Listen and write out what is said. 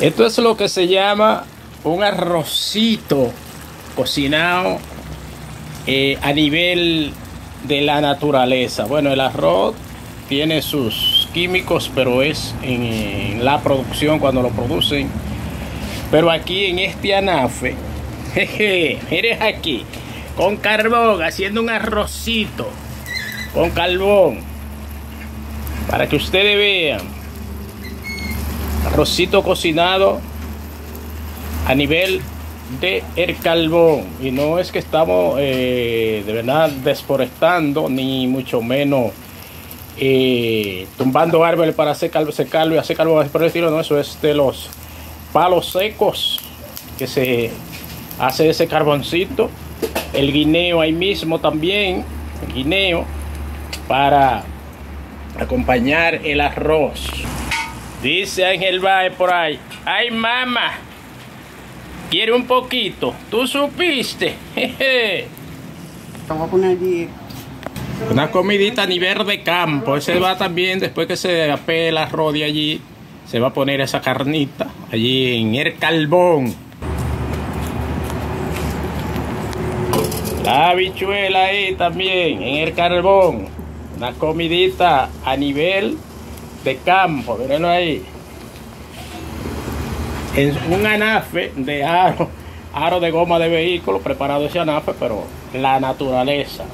Esto es lo que se llama un arrocito cocinado eh, a nivel de la naturaleza. Bueno, el arroz tiene sus químicos, pero es en, la producción cuando lo producen. Pero aquí en este anafe, jeje, mire aquí, con carbón, haciendo un arrocito con carbón, para que ustedes vean, arrocito cocinado a nivel de el carbón y no es que estamos eh, de verdad deforestando ni mucho menos eh, tumbando árboles para hacer calvo, secarlo y hacer carbón por el estilo no eso es de los palos secos que se hace ese carboncito. El guineo ahí mismo también guineo para acompañar el arroz dice Ángel Bae por ahí ay mamá quiere un poquito tú supiste Vamos a poner allí. Una comidita a nivel de campo. Ese va también, después que se apela el arroz de allí, se va a poner esa carnita allí en el carbón. La habichuela ahí también, en el carbón. Una comidita a nivel de campo, mírenlo ahí. En un anafe de aro, aro de goma de vehículo, preparado ese anafe, pero la naturaleza.